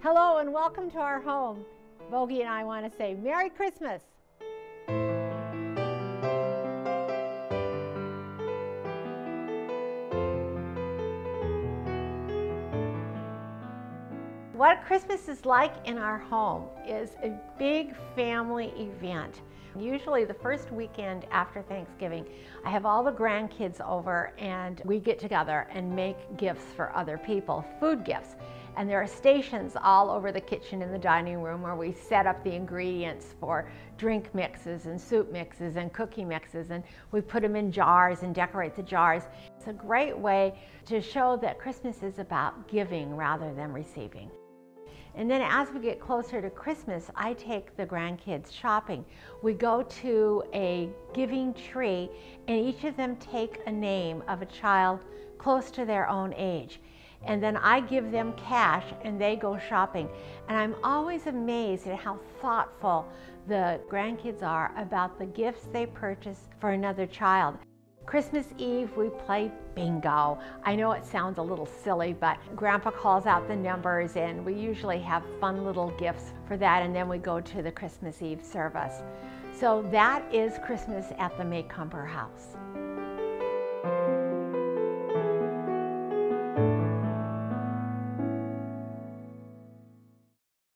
Hello and welcome to our home. Bogey and I want to say Merry Christmas. What Christmas is like in our home is a big family event. Usually the first weekend after Thanksgiving, I have all the grandkids over and we get together and make gifts for other people, food gifts. And there are stations all over the kitchen and the dining room where we set up the ingredients for drink mixes and soup mixes and cookie mixes and we put them in jars and decorate the jars. It's a great way to show that Christmas is about giving rather than receiving. And then as we get closer to Christmas, I take the grandkids shopping. We go to a giving tree and each of them take a name of a child close to their own age. And then I give them cash and they go shopping. And I'm always amazed at how thoughtful the grandkids are about the gifts they purchase for another child. Christmas Eve, we play bingo. I know it sounds a little silly, but Grandpa calls out the numbers and we usually have fun little gifts for that and then we go to the Christmas Eve service. So that is Christmas at the Macomber House.